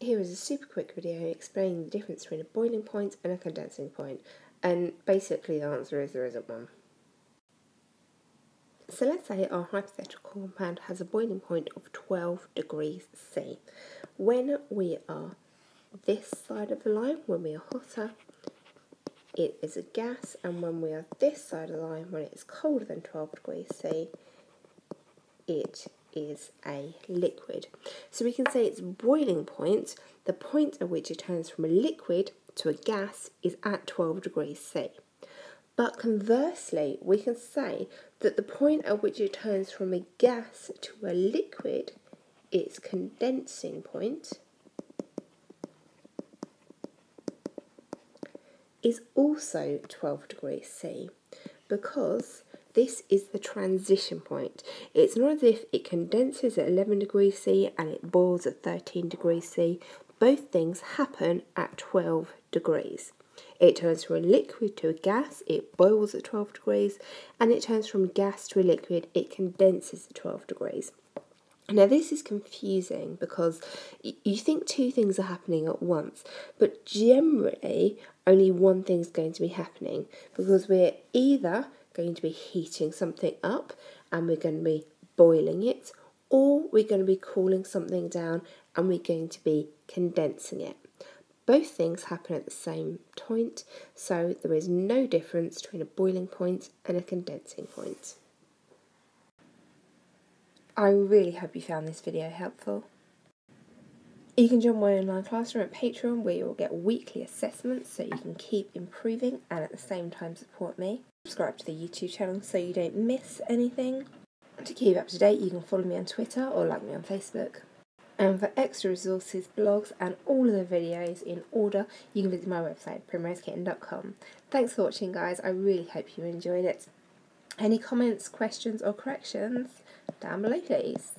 Here is a super quick video explaining the difference between a boiling point and a condensing point, and basically the answer is there isn't one. So let's say our hypothetical compound has a boiling point of 12 degrees C. When we are this side of the line, when we are hotter, it is a gas, and when we are this side of the line, when it is colder than 12 degrees C, it is a liquid. So we can say its boiling point, the point at which it turns from a liquid to a gas, is at 12 degrees C. But conversely, we can say that the point at which it turns from a gas to a liquid, its condensing point, is also 12 degrees C because this is the transition point. It's not as if it condenses at 11 degrees C and it boils at 13 degrees C. Both things happen at 12 degrees. It turns from a liquid to a gas, it boils at 12 degrees, and it turns from gas to a liquid, it condenses at 12 degrees. Now, this is confusing because you think two things are happening at once, but generally only one thing is going to be happening because we're either going to be heating something up and we're going to be boiling it, or we're going to be cooling something down and we're going to be condensing it. Both things happen at the same point, so there is no difference between a boiling point and a condensing point. I really hope you found this video helpful. You can join my online classroom at Patreon where you'll get weekly assessments so you can keep improving and at the same time support me. Subscribe to the YouTube channel so you don't miss anything. To keep up to date, you can follow me on Twitter or like me on Facebook. And for extra resources, blogs, and all of the videos in order, you can visit my website, primrosekitten.com. Thanks for watching, guys. I really hope you enjoyed it. Any comments, questions, or corrections? down below please.